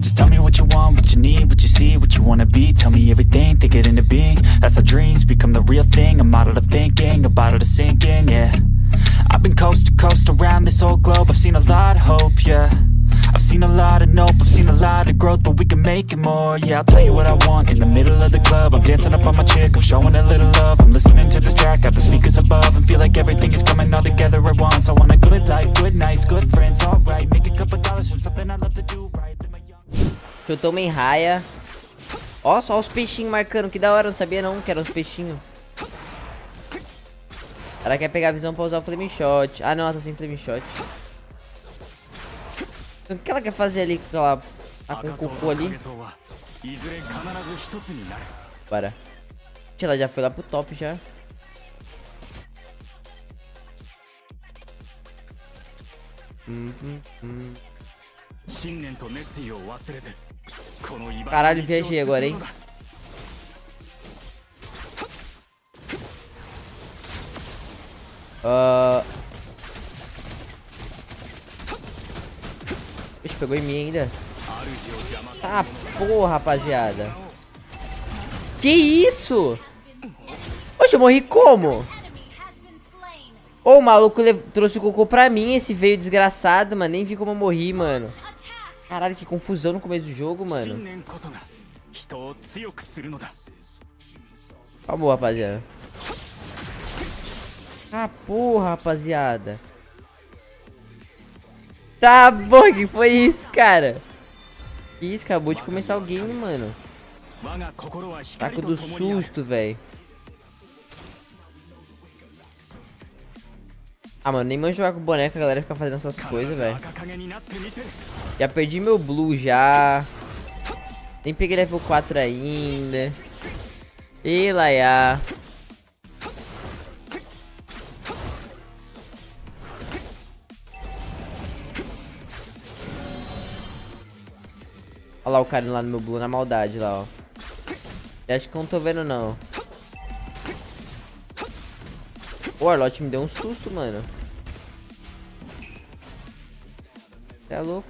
Just tell me what you want, what you need, what you see, what you wanna be Tell me everything, think it into being That's how dreams become the real thing A model of thinking, a bottle to sink in, yeah I've been coast to coast around this whole globe I've seen a lot of hope, yeah I've seen a lot of nope, I've seen a lot of growth But we can make it more, yeah I'll tell you what I want In the middle of the club I'm dancing up on my chick, I'm showing a little love I'm listening to this track, got the speakers above And feel like everything is coming all together at once I want a good life, good nights, good friends, alright Make a couple dollars from something I love to do right Eu tomei raia. Ó, só os peixinhos marcando. Que da hora, não sabia não que eram os peixinhos. Ela quer pegar a visão pra usar o flame shot. Ah não, ela tá sem flame shot. O que ela quer fazer ali com ela tá com o cocô ali? Para. Ela já foi lá pro top já. Caralho, viajei agora, hein? Uh... pegou em mim ainda. Tá, porra, rapaziada. Que isso? Oxe, eu morri como? Ô, o maluco trouxe o cocô pra mim, esse veio desgraçado, mano. Nem vi como eu morri, mano. Caralho, que confusão no começo do jogo, mano. Calma, rapaziada. Ah, porra, rapaziada. Tá bom, que foi isso, cara? Que isso, acabou de começar o game, mano. Taco do susto, velho. Ah, mano, nem mais jogar com boneca, a galera fica fazendo essas coisas, velho. Já perdi meu blue já. Nem peguei level 4 ainda. E laiá. Lá o cara lá no meu blue, na maldade lá, ó. Eu acho que eu não tô vendo, não. O Arlott me deu um susto, mano. Você é louco.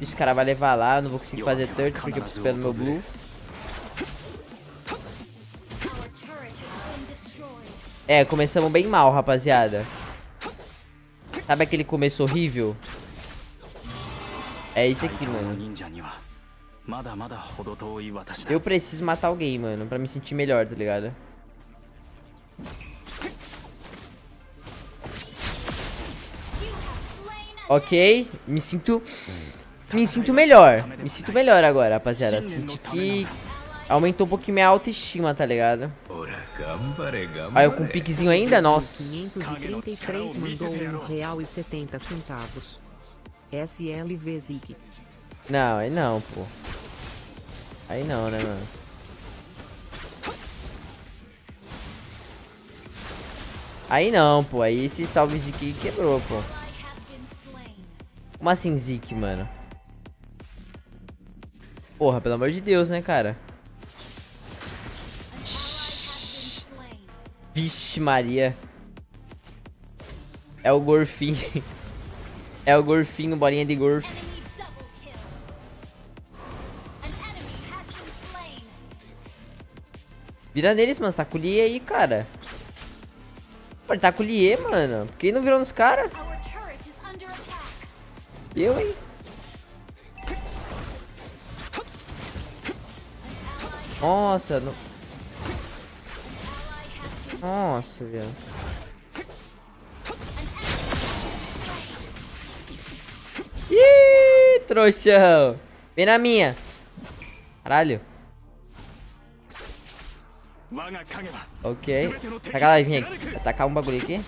Esse cara vai levar lá, eu não vou conseguir fazer third porque eu preciso pelo meu blue. É, começamos bem mal, rapaziada. Sabe aquele começo horrível? É isso aqui, mano. Eu preciso matar alguém, mano, pra me sentir melhor, tá ligado? Ok, me sinto... Me sinto melhor. Me sinto melhor agora, rapaziada. Sinto que aumentou um pouquinho minha autoestima, tá ligado? Aí eu com um piquezinho ainda? Nossa. 533 mandou um real e 70 centavos. SLV Zik. Não, aí não, pô. Aí não, né, mano? Aí não, pô. Aí esse salve Zik quebrou, pô. Como assim Zik, mano? Porra, pelo amor de Deus, né, cara? Vixe Maria. É o Gorfinho. É o Gorfinho, bolinha de slain. Vira neles, mano. Tá com o Lie aí, cara. Pô, ele tá mano. Por que não virou nos caras? Eu, hein? Nossa, não... Nossa, velho. trouxão. Vem na minha. Caralho. Ok. Sacanagem aqui. Vou atacar um bagulho aqui.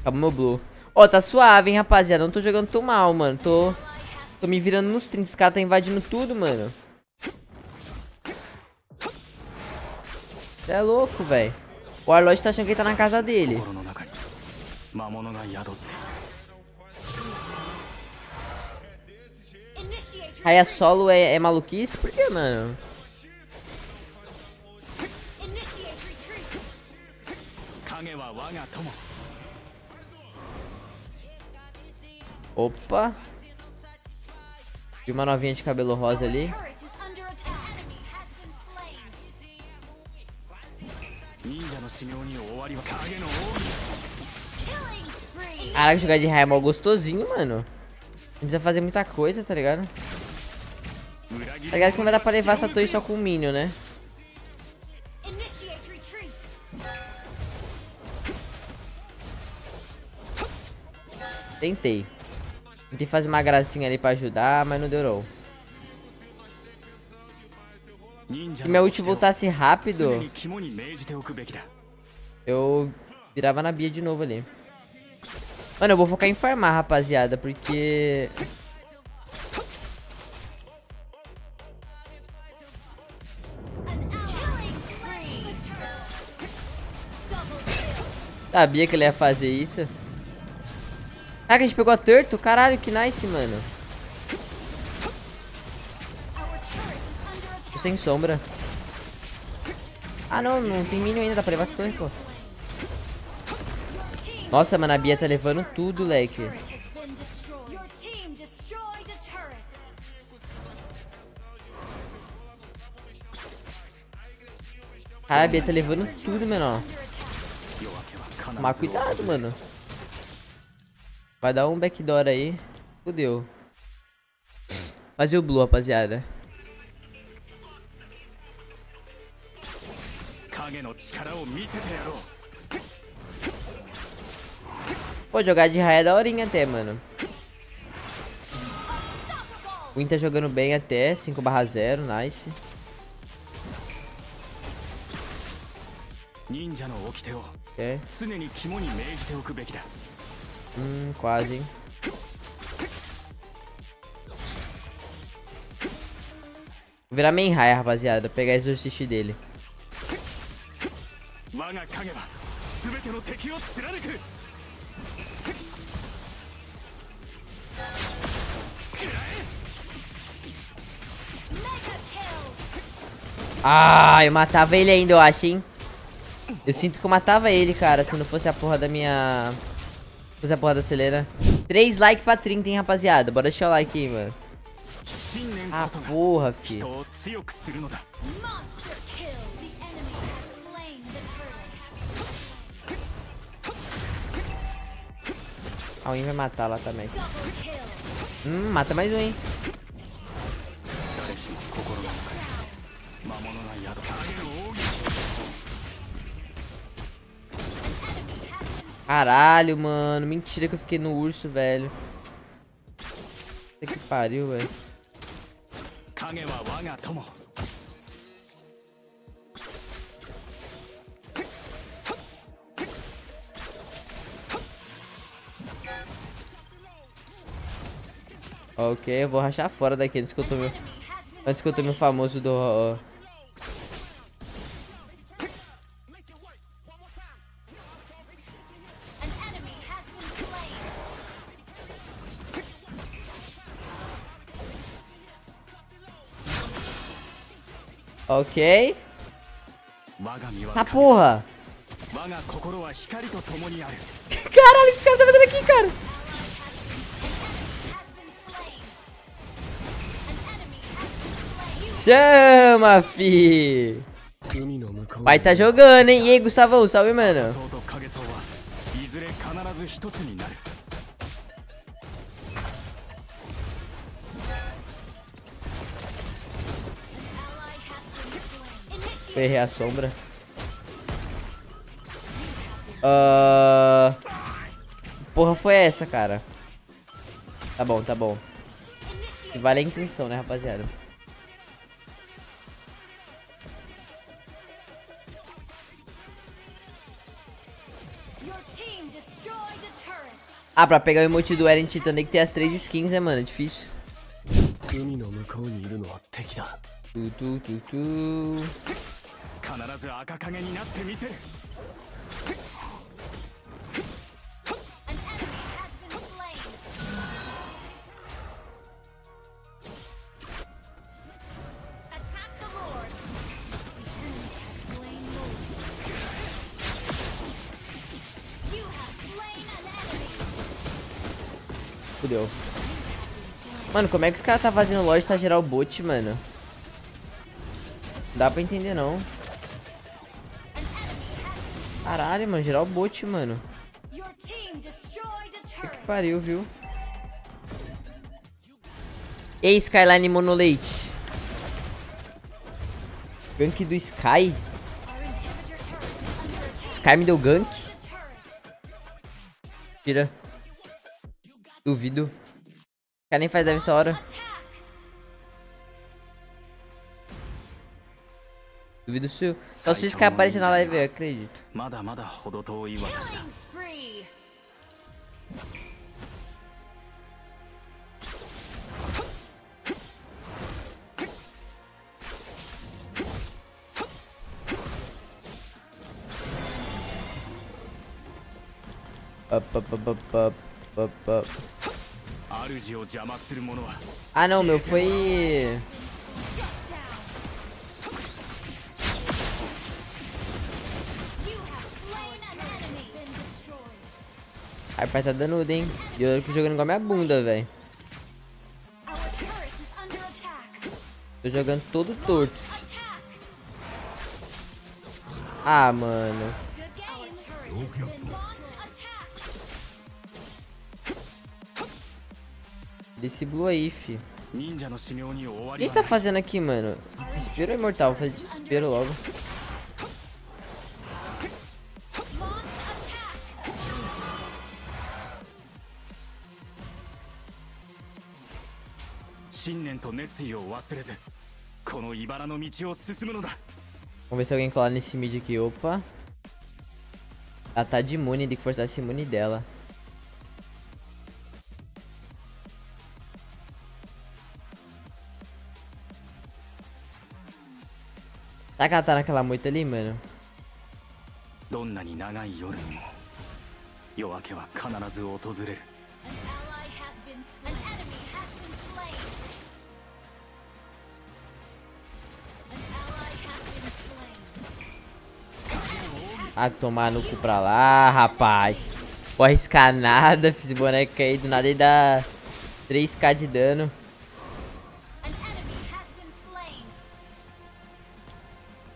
Acabou meu blue. Ó, oh, tá suave, hein, rapaziada. Não tô jogando tão mal, mano. Tô, tô me virando nos 30. Os caras tá invadindo tudo, mano. Você é louco, velho. O Arlord tá achando que ele tá na casa dele. Aí a solo é, é maluquice? Por que, mano? Opa. E uma novinha de cabelo rosa ali. Caraca, jogar de raio é mó gostosinho, mano. Não precisa fazer muita coisa, tá ligado? Tá ligado que não vai dar pra levar essa torre só com o Minion, né? Tentei. Tentei fazer uma gracinha ali pra ajudar, mas não deu roll. Se minha ult voltasse rápido, eu virava na Bia de novo ali. Mano, eu vou focar em farmar, rapaziada, porque... Sabia que ele ia fazer isso. Caraca, a gente pegou a Turtle? Caralho, que nice, mano. Tô sem sombra. Ah, não, não tem Minion ainda, dá pra levar torre, pô. Nossa, mano, a Bia tá levando tudo, leque. Cara, a Bia tá levando tudo, menor. Mas cuidado, mano. Vai dar um backdoor aí. Fudeu. Fazer o blue, rapaziada. Kage no chikara o mitete yarou. Pô, jogar de raia é daorinha até, mano. O Win tá jogando bem até, 5 barra 0, nice. Ninja no okiteo. É. Hum, quase. Vou virar main raia, rapaziada. Pegar esse exorcist dele. Ah, eu matava ele ainda, eu acho, hein? Eu sinto que eu matava ele, cara, se não fosse a porra da minha... Se fosse a porra da acelera. 3 likes pra 30, hein, rapaziada. Bora deixar o like aí, mano. Ah, porra, fi. Alguém vai matar lá também. Hum, mata mais um, hein. Caralho, mano. Mentira que eu fiquei no urso, velho. Que pariu, velho. Ok, eu vou rachar fora daqui antes que eu tome, antes que eu tome o famoso do... Ok. Ah, porra! Caralho, esse cara tá fazendo aqui, cara? Chama, fi! Vai tá jogando, hein? E aí, Gustavão, salve, mano. Ferrei a sombra. Uh... Porra, foi essa, cara. Tá bom, tá bom. E vale a intenção, né, rapaziada? Ah, pra pegar o emote do Eren Titan tem que ter as três skins, né, mano? É difícil. Tu, tu, tu, tu. 必ず赤影になってみせる Fudeu. Mano, como é que os caras tá fazendo loja tá geral bot, mano? Dá pra entender não. Caralho, mano, gerar o bot, mano. Que turret. pariu, viu? Ei, Skyline Monolate. Gank do Sky? Sky me deu gank? Tira. Duvido. O cara nem faz deve essa hora. Duvido se. Só se isso que aparece na live, eu acredito. Ah não, meu, foi... A pai tá danudo, hein? E eu tô jogando com a minha bunda, velho. Tô jogando todo torto. Ah, mano. esse blue aí, fi. O que a gente tá fazendo aqui, mano? Desespero imortal. Vou fazer desespero logo. 念と熱意を忘れずこの茨の道を進むのだ Vamos ver se alguém colar nesse mid aqui. Opa. Ela tá de imune, tem que forçar esse imune dela. Será que ela tá naquela moita ali, mano? どんなに長い夜にも夜明けは必ず訪れる Ah, tomar no cu pra lá, rapaz. Vou arriscar nada. Fiz boneco aí do nada e dá 3k de dano.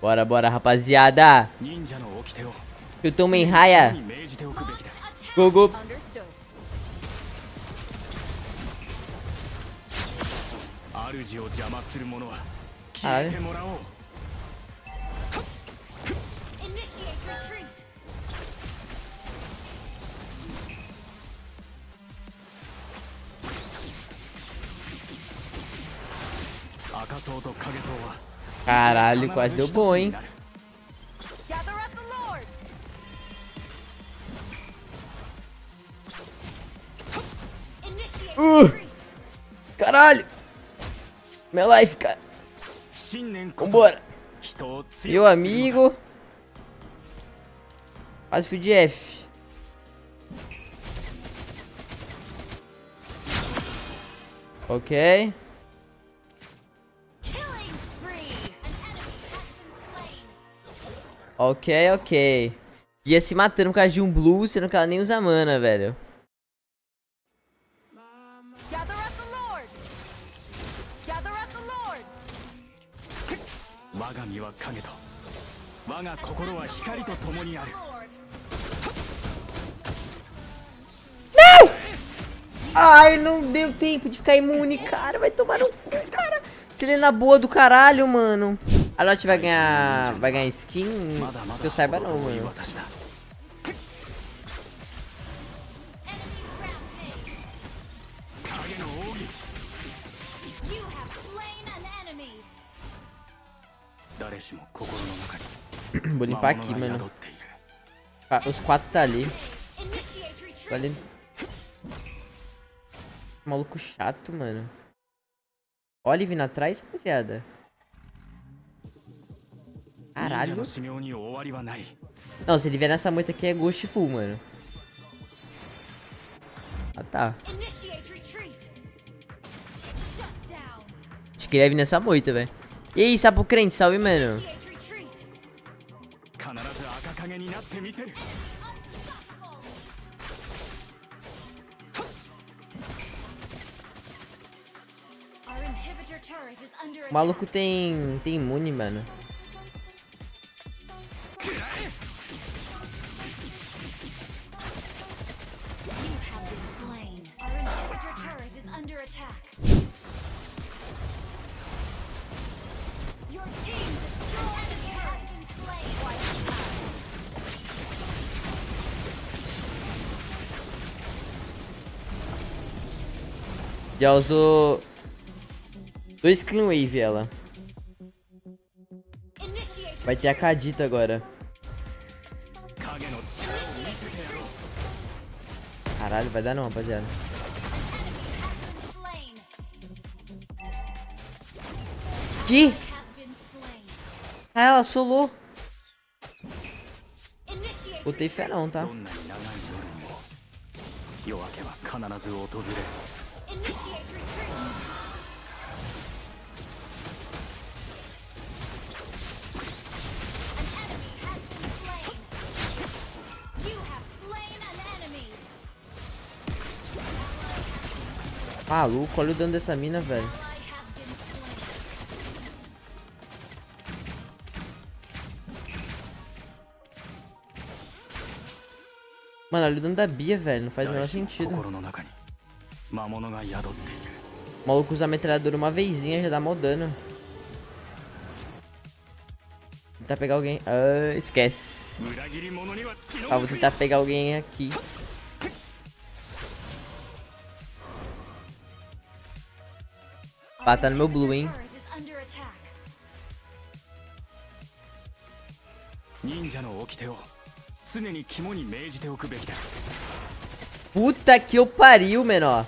Bora, bora, rapaziada. Eu tomei raia. Go, go. Caralho. Caralho, quase deu bom, hein? Uh! Caralho! Minha life, cara. Vambora. Meu amigo. Faz o de F. Ok. Ok, ok. Ia se matando por causa de um blue, sendo que ela nem usa mana, velho. Magami wa kage Lord. waga kokoro wa hikari to tomo. Ai, não deu tempo de ficar imune, cara. Vai tomar no cu, cara. Ele na boa do caralho, mano. A Lot vai ganhar. Vai ganhar skin? Que eu saiba não, mano. Vou limpar aqui, mano. Ah, os quatro tá ali. Valendo. Maluco chato, mano. Olha vindo atrás, rapaziada. Caralho. Não, se ele vier nessa moita aqui é Ghost Full, mano. Ah, tá. Acho que ele ia vir nessa moita, velho. E aí, sapo crente, salve, mano. O maluco tem. tem imune, mano. Já usou. Dois Clean Wave ela. Vai ter a Kadita agora. Caralho, vai dar não, rapaziada. Que? Ah, ela solou. Botei fé não, tá? Maluco, olha o dano dessa mina, velho. Mano, olha o dano da Bia, velho. Não faz o menor sentido. O maluco usa a metralhadora uma vezinha já dá mal dano. Vou tentar pegar alguém. Ah, esquece. Tá, vou tentar pegar alguém aqui. Bata no meu blue, hein? Puta que eu pariu, menor.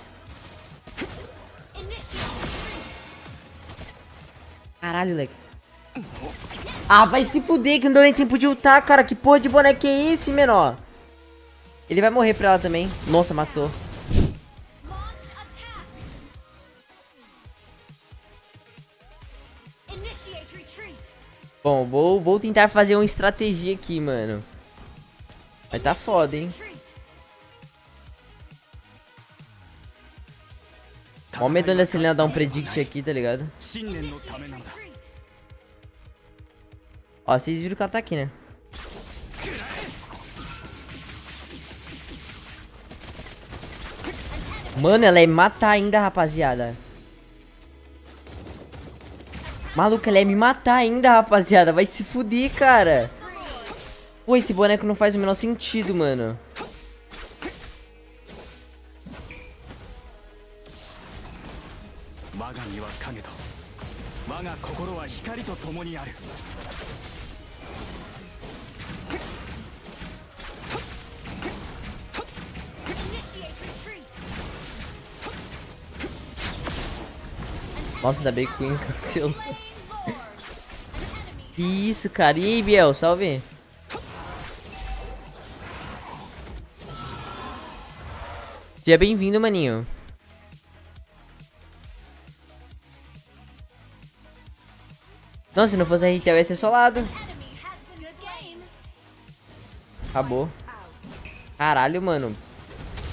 Caralho, leque. Ah, vai se fuder que não deu nem tempo de ultar, cara. Que porra de boneco é esse, menor? Ele vai morrer pra ela também. Nossa, matou. Bom, vou, vou tentar fazer uma estratégia aqui, mano. Mas tá foda, hein? Mó medo da assim, Selena dar um predict aqui, tá ligado? Ó, vocês viram que ela tá aqui, né? Mano, ela é matar ainda, rapaziada. Maluco, ele ia me matar ainda, rapaziada. Vai se fuder, cara. Pô, esse boneco não faz o menor sentido, mano. Nossa, ainda bem que o Queen cancelou isso, cara. E aí, Biel, salve. Seja bem-vindo, maninho. Não, se não fosse a RTL ia ser solado. Acabou. Caralho, mano.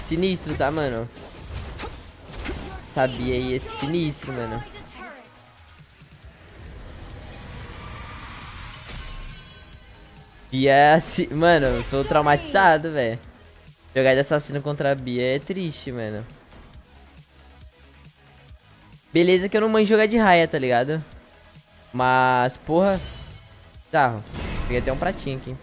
Sinistro, tá, mano? Sabia aí, esse sinistro, mano. Bia, se... mano, eu tô traumatizado, velho. Jogar de assassino contra a Bia é triste, mano. Beleza que eu não manjo jogar de raia, tá ligado? Mas, porra. Tá, peguei até um pratinho aqui.